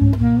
Mm-hmm.